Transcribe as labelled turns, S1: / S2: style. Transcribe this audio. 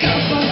S1: Come on.